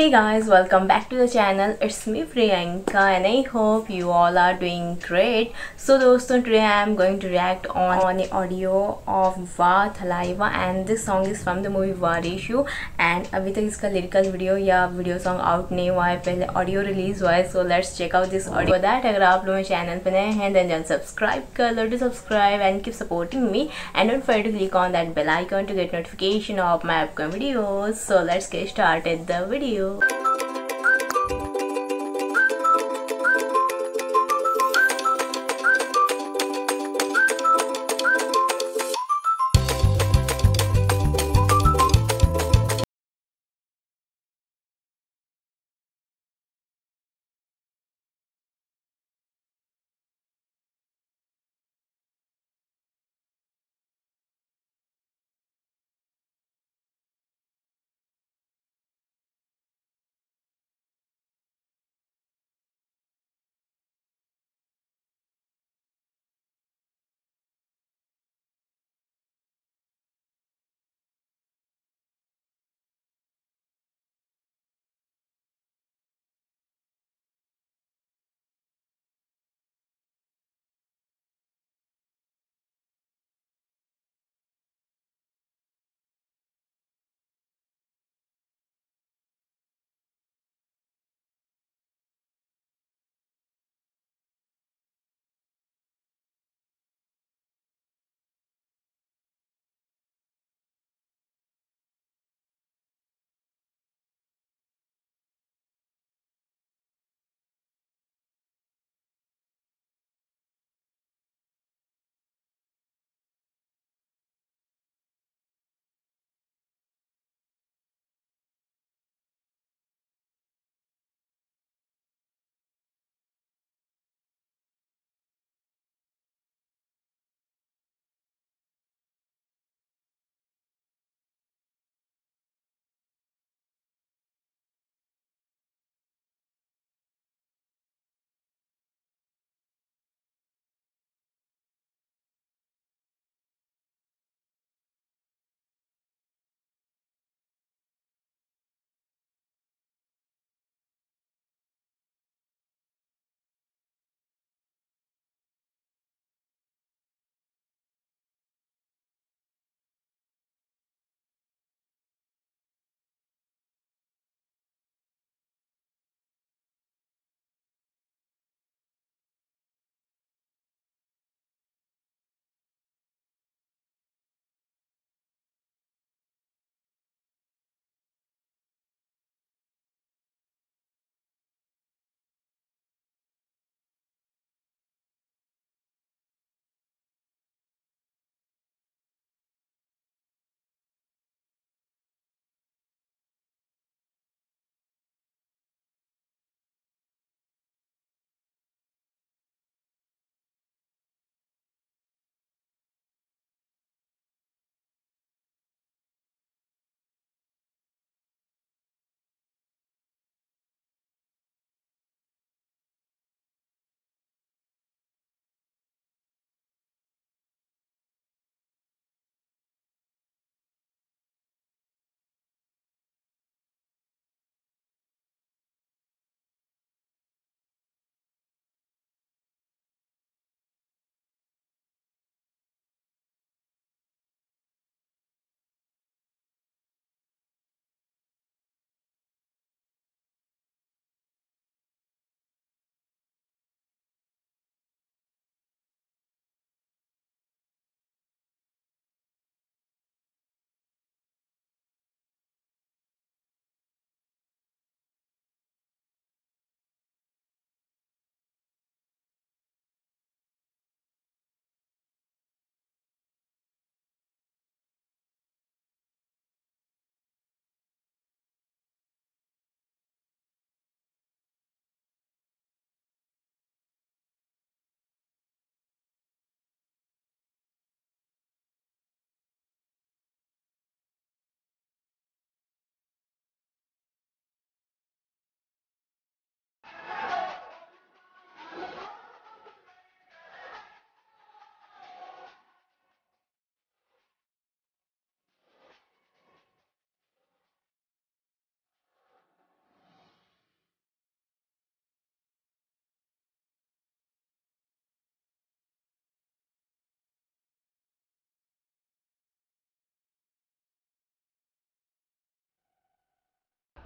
Hey guys, welcome back to the channel. It's me Priyanka and I hope you all are doing great. So दोस्तों today I am going to react on, on the audio of Va Thalaiva and this song is from the movie Varishu and अभी तक इसका lyrical video या video song out नहीं हुआ है पहले audio release हुआ है so let's check out this audio. For that अगर आप लोग मेरे channel पे नए हैं then just subscribe कर लो to subscribe and keep supporting me and don't forget to click on that bell icon to get notification of my upcoming videos. So let's get started the video. Tchau!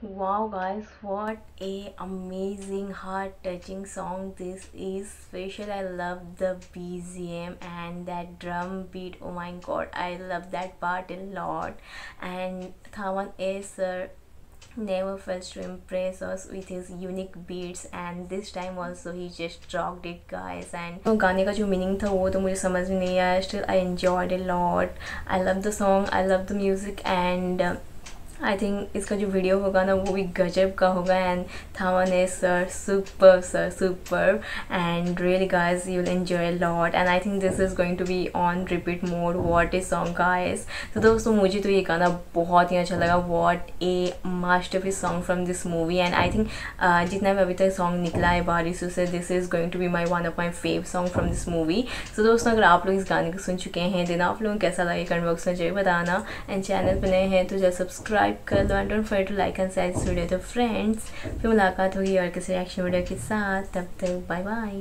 wow guys what a amazing heart touching song this is. Special i love the bgm and that drum beat. Oh my god i love that part a lot. And Thaman is never fails to impress us with his unique beats. And this time also he just rocked it guys. And गाने का जो meaning था वो तो मुझे समझ नहीं आया. Still I enjoyed a lot. I love the song I love the music and uh, I think इसका जो वीडियो होगा ना, वो भी गजब का होगा। And the one is sir super sir super and really guys you will enjoy lot and I think this is going to be on repeat mode what is song guys तो दोस्तों, मुझे तो ये गाना बहुत ही अच्छा लगा। What a masterpiece song from this movie and I think जितना भी अभी तक सॉन्ग निकला है बारिशों से this is going to be my one of my fav song from this movie तो दोस्तों, अगर आप लोग इस गाने को सुन चुके हैं देना आप लोगों को कैसा लगे कमेंट बॉक्स में ज़रूर बताना। एंड चैनल पर नए हैं तो जैसे सब्सक्राइब सब्सक्राइब कर लो and don't forget to like and share this video तो फ्रेंड्स फिर मुलाकात होगी और किसी रिएक्शन वीडियो के साथ. तब तक बाय बाय